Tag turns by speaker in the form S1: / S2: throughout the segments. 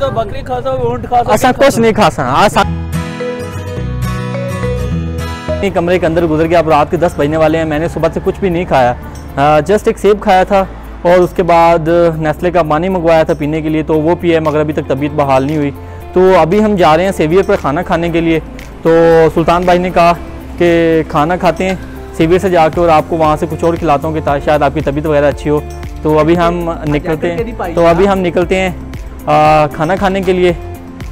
S1: खाते बकरी ऊँट
S2: असा कुछ नहीं खा सा सा- कमरे के अंदर गुजर गया। अब रात के दस बजने वाले हैं मैंने सुबह से कुछ भी नहीं खाया। जस्ट एक सेब खाया था और उसके बाद नेस्ले का पानी मंगवाया था पीने के लिए तो वो पिया मगर अभी तक तबीयत बहाल नहीं हुई। तो अभी हम जा रहे हैं सेवियर पर खाना खाने के लिए। तो सुल्तान भाई ने कहा कि खाना खाते हैं सेवियर से जाके और आपको वहाँ से कुछ और खिलाता हूँ कि शायद आपकी तबीयत वगैरह अच्छी हो। तो अभी हम निकलते हैं। तो अभी हम निकलते हैं। आ, खाना खाने के लिए।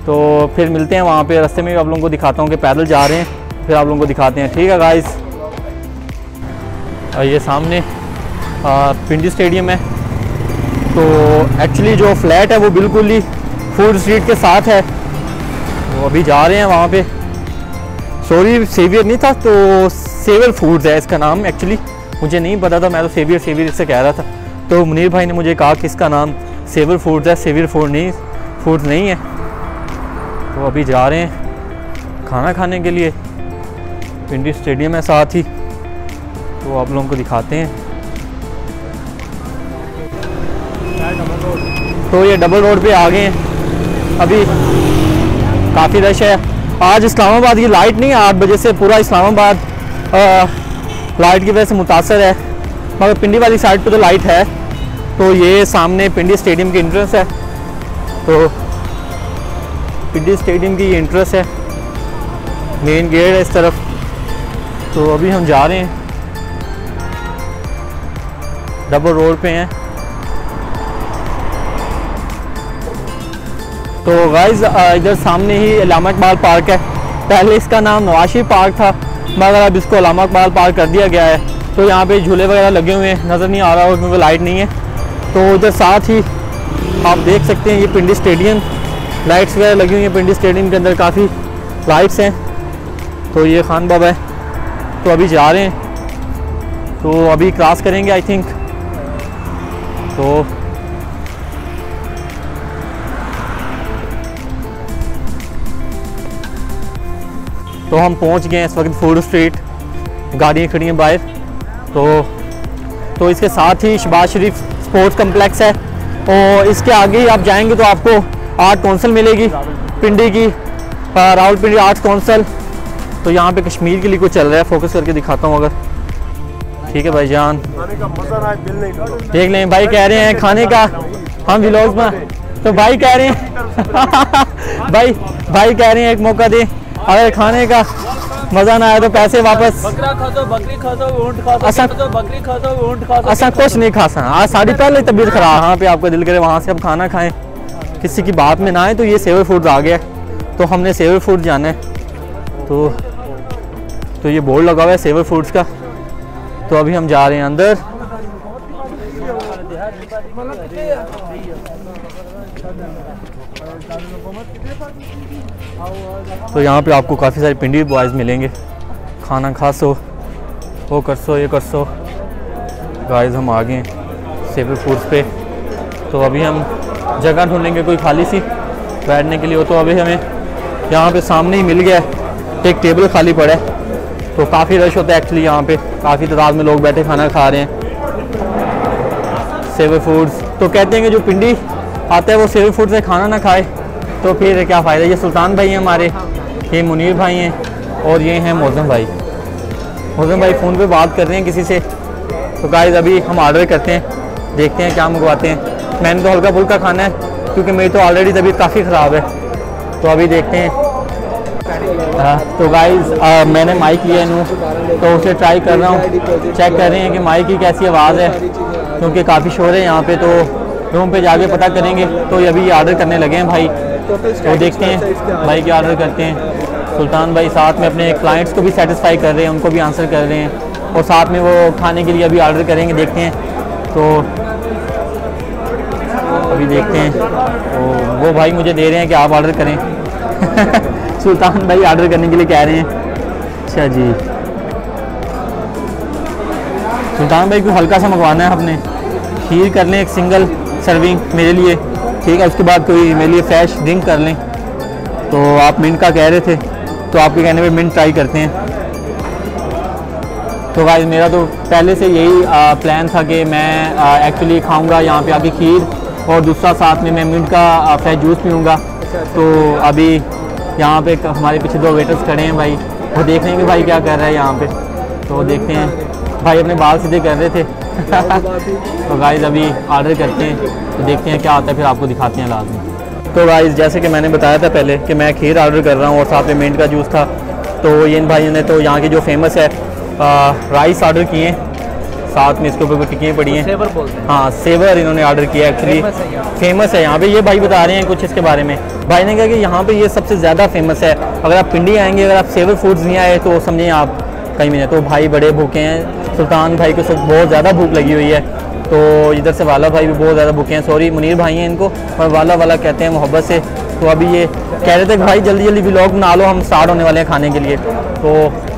S2: तो फिर मिलते हैं वहाँ पे। रास्ते में भी आप लोगों को दिखाता हूँ कि पैदल जा रहे हैं। फिर आप लोगों को दिखाते हैं। ठीक है गाइस ये सामने आ, पिंडी स्टेडियम है। तो एक्चुअली जो फ्लैट है वो बिल्कुल ही फ़ूड स्ट्रीट के साथ है। वो अभी जा रहे हैं वहाँ पे। सॉरी सेवियर नहीं था तो सेवियर फूड्स है इसका नाम एक्चुअली मुझे नहीं पता था मैं तो सेवियर सेवियर से कह रहा था। तो मुनीर भाई ने मुझे कहा कि इसका नाम सेवियर फूड्स है सेवियर फ़ूड नहीं, फूड्स नहीं है। तो अभी जा रहे हैं खाना खाने के लिए। पिंडी स्टेडियम है साथ ही। तो आप लोगों को दिखाते हैं। तो ये डबल रोड पे आ गए हैं। अभी काफ़ी रश है। आज इस्लामाबाद की लाइट नहीं है, आठ बजे से पूरा इस्लामाबाद लाइट की वजह से मुतासर है। मगर पिंडी वाली साइड पे तो लाइट है। तो ये सामने पिंडी स्टेडियम की इंट्रेंस है। तो पिंडी स्टेडियम की ये इंट्रेंस है। मेन गेट है इस तरफ़। तो अभी हम जा रहे हैं। डबल रोड पे हैं। तो गाइज़ इधर सामने ही इलामा इकबाल पार्क है। पहले इसका नाम नवाशी पार्क था, मगर अब इसको इलामा इकबाल पार्क कर दिया गया है। तो यहाँ पे झूले वगैरह लगे हुए हैं। नज़र नहीं आ रहा होगा क्योंकि लाइट नहीं है। तो उधर साथ ही आप देख सकते हैं ये पिंडी स्टेडियम लाइट्स वगैरह लगी हुई हैं पिंडी स्टेडियम के अंदर, काफ़ी लाइट्स हैं। तो ये खान बाबा है। तो अभी जा रहे हैं। तो अभी क्रॉस करेंगे आई थिंक तो तो हम पहुँच गए हैं इस वक्त फ़ूड स्ट्रीट गाड़ियाँ खड़ी हैं बाहर। तो तो इसके साथ ही शबाज शरीफ स्पोर्ट्स कम्प्लेक्स है। और इसके आगे ही आप जाएँगे तो आपको आर्ट काउंसिल मिलेगी पिंडी की। अ, रावलपिंडी आर्ट्स काउंसिल तो यहाँ पे कश्मीर के लिए कुछ चल रहा है फोकस करके दिखाता हूँ अगर। ठीक है भाईजान। देख लें भाई कह रहे हैं खाने का हम व्लॉग्स में तो भाई कह रहे हैं भाई भाई कह रहे हैं एक मौका दें अगर खाने का मज़ा ना आया तो पैसे वापस।
S1: बकरा बकरी ऊँट
S2: असा-
S1: बकरी ऊँट
S2: कुछ नहीं खा सा आज साड़ी पहले तबीयत खराब। हाँ पे आपका दिल करे वहाँ से अब खाना खाएँ। किसी की बात में ना आए तो ये सेवर फ़ूड आ गया। तो हमने सेवर फ़ूड जाना है। तो तो ये बोर्ड लगा हुआ है सेवर फूड्स का। तो अभी हम जा रहे हैं अंदर। तो यहाँ पे आपको काफ़ी सारे पिंडी बॉयज़ मिलेंगे। खाना खा सो वो कर सो, ये कर सो। गाइस हम आ गए सेवर फूड्स पे। तो अभी हम जगह ढूंढेंगे कोई खाली सी बैठने के लिए। हो तो अभी हमें यहाँ पे सामने ही मिल गया है। एक टेबल खाली पड़ा है। तो काफ़ी रश होता है एक्चुअली यहाँ पे। काफ़ी तादाद में लोग बैठे खाना खा रहे हैं। Saviour foods. तो कहते हैं कि जो पिंडी आता है वो सेवर फ़ूड से खाना ना खाए तो फिर क्या फ़ायदा? ये सुल्तान भाई हैं हमारे ये मुनीर भाई हैं और ये हैं मौजम भाई। मौजम भाई फ़ोन पे बात कर रहे हैं किसी से। तो गाइस अभी हम ऑर्डर करते हैं देखते हैं क्या मंगवाते हैं। मैंने तो हल्का फुल्का खाना है क्योंकि मेरी तो ऑलरेडी तबीयत काफ़ी ख़राब है। तो अभी देखते हैं। हाँ, तो गाइस मैंने माइक लिया नू तो उसे ट्राई कर रहा हूँ। चेक कर रहे हैं कि माइक की कैसी आवाज़ है। क्योंकि काफ़ी शोर है यहाँ पे तो रूम पे जाके पता करेंगे। तो ये अभी ये ऑर्डर करने लगे हैं भाई। तो देखते हैं भाई क्या ऑर्डर करते हैं। सुल्तान भाई साथ में अपने क्लाइंट्स को भी सेटिस्फाई कर रहे हैं उनको भी आंसर कर रहे हैं। और साथ में वो खाने के लिए अभी ऑर्डर करेंगे देखते हैं। तो अभी देखते हैं। तो वो भाई मुझे दे रहे हैं कि आप ऑर्डर करें। सुल्तान भाई ऑर्डर करने के लिए कह रहे हैं। अच्छा जी। सुल्तान भाई को हल्का सा मंगवाना है आपने खीर कर लें एक सिंगल सर्विंग मेरे लिए, ठीक है? उसके बाद कोई मेरे लिए फ्रेश ड्रिंक कर लें। तो आप मिंट का कह रहे थे तो आपके कहने पे मिंट ट्राई करते हैं। तो भाई मेरा तो पहले से यही प्लान था कि मैं एक्चुअली खाऊँगा यहाँ पे आके खीर, और दूसरा साथ में मैं मिंट का फ्रेश जूस पीऊँगा। तो अभी यहाँ पे हमारे पीछे दो वेटर्स खड़े हैं भाई। वो देख रहे हैं कि भाई क्या कर रहा है यहाँ पे। तो देखते हैं। भाई अपने बाल सीधे कर रहे थे। तो गाइज़ अभी ऑर्डर करते हैं तो देखते हैं क्या आता है फिर आपको दिखाते हैं लाजमी तो गाइज़ जैसे कि मैंने बताया था पहले कि मैं खीर ऑर्डर कर रहा हूँ और साथ में मिंट का जूस था। तो इन भाइयों ने तो यहाँ की जो फ़ेमस है आ, राइस ऑर्डर किए हैं। साथ में इसके ऊपर कुछ टिक्कियाँ पड़ी हैं।
S1: सेवर बोलते हैं।
S2: हाँ सेवर इन्होंने ऑर्डर किया एक्चुअली
S1: है।
S2: फ़ेमस है यहाँ पे ये भाई बता रहे हैं कुछ इसके बारे में। भाई ने कहा कि यहाँ पे ये सबसे ज़्यादा फ़ेमस है। अगर आप पिंडी आएँगे अगर आप सेवर फूड्स नहीं आए तो समझें आप कहीं भी नहीं तो भाई बड़े भूखे हैं सुल्तान भाई को सब बहुत ज़्यादा भूख लगी हुई है। तो इधर से वाला भाई भी बहुत ज़्यादा भूखे हैं। सॉरी मुनीर भाई हैं इनको। और वाला वाला कहते हैं मोहब्बत से। तो अभी ये कह रहे थे भाई जल्दी जल्दी व्लॉग बना लो, हम स्टार्ट होने वाले हैं खाने के लिए। तो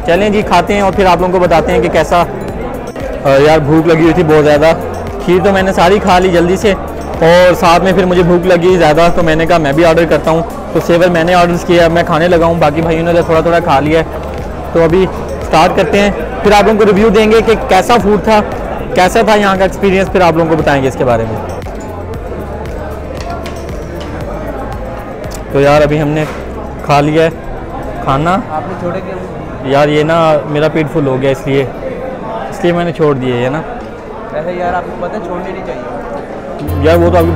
S2: चलें जी, खाते हैं और फिर आप लोगों को बताते हैं कि कैसा। यार भूख लगी हुई थी बहुत ज़्यादा। खीर तो मैंने सारी खा ली जल्दी से। और साथ में फिर मुझे भूख लगी ज़्यादा तो मैंने कहा मैं भी ऑर्डर करता हूँ। तो सेवर मैंने ऑर्डर किया मैं खाने लगा हूँ। बाकी भाइयों ने तो थोड़ा थोड़ा खा लिया है। तो अभी स्टार्ट करते हैं। फिर आप लोगों को रिव्यू देंगे कि कैसा फ़ूड था कैसा था यहाँ का एक्सपीरियंस फिर आप लोगों को बताएँगे इसके बारे में। तो यार अभी हमने खा लिया है खाना।
S1: आपने छोड़े कि
S2: यार ये ना मेरा पेट फुल हो गया इसलिए इसलिए मैंने छोड़ दिए है ना।
S1: वैसे यार आपको पता है छोड़ने नहीं चाहिए।
S2: यार वो तो आपकी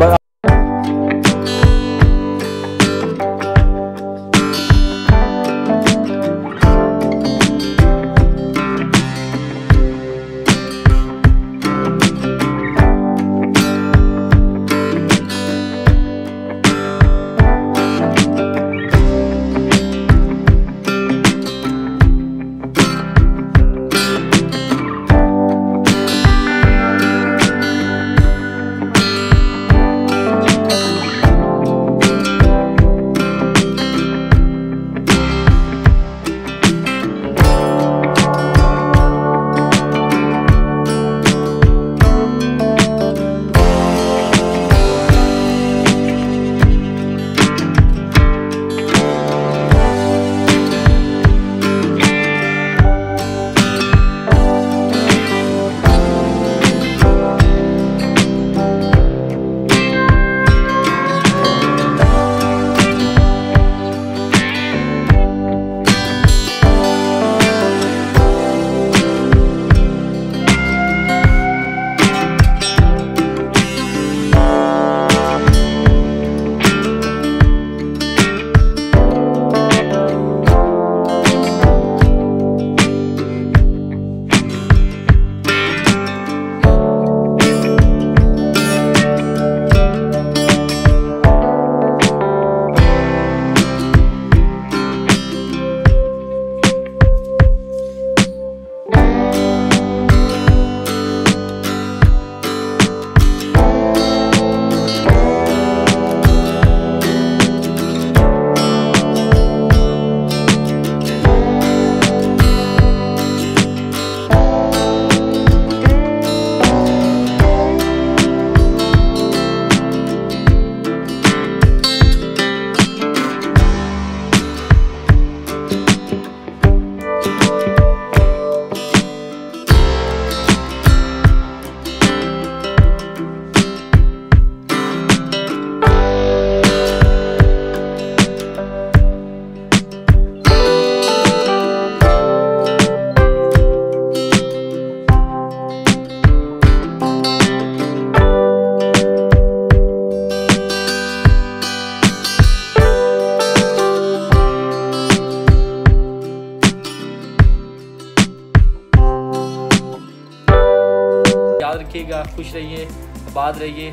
S2: रखिएगा खुश रहिए आबाद रहिए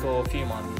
S2: तो फ़ी मान